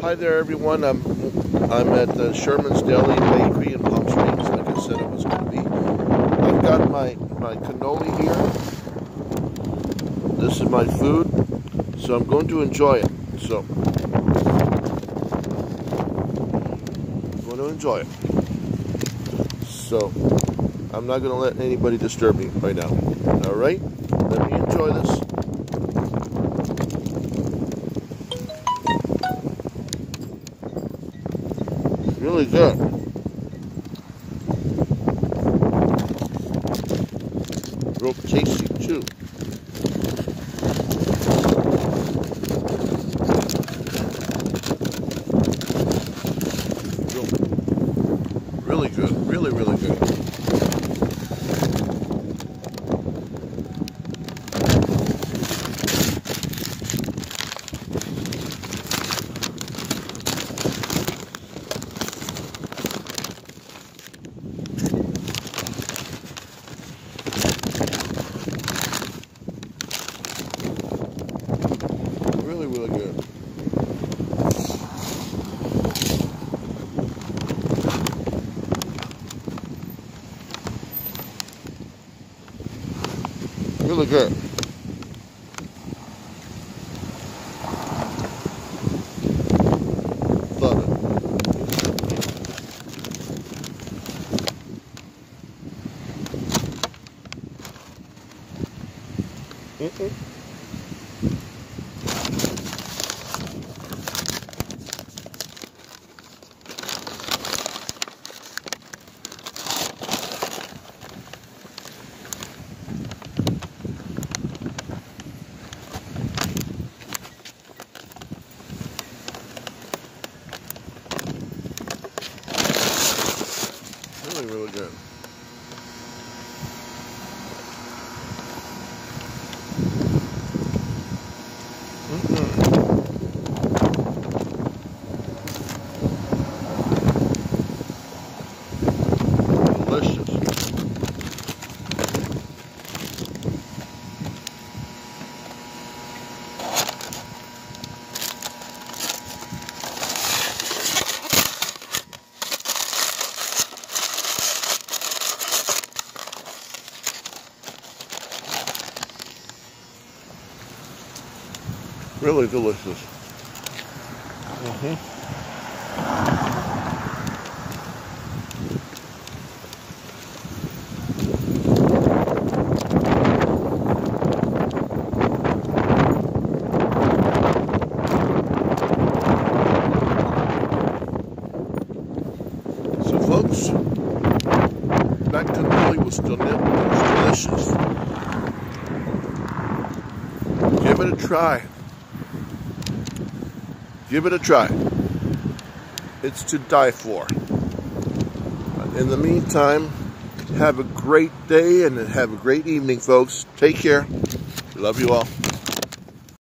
Hi there, everyone. I'm I'm at uh, Sherman's Deli Bakery in Palm Springs, like I said it was going to be. I've got my my cannoli here. This is my food, so I'm going to enjoy it. So I'm going to enjoy it. So I'm not going to let anybody disturb me right now. All right, let me enjoy this. Really good. Real tasty too. Real, really good. Really, really good. Really, good. Really good. Mm-mm. Really, really good. Mm-mm. Delicious. Really delicious. hmm So, folks, that cannoli was still nib- was delicious. Give it a try. Give it a try. It's to die for. In the meantime, have a great day and have a great evening, folks. Take care. Love you all.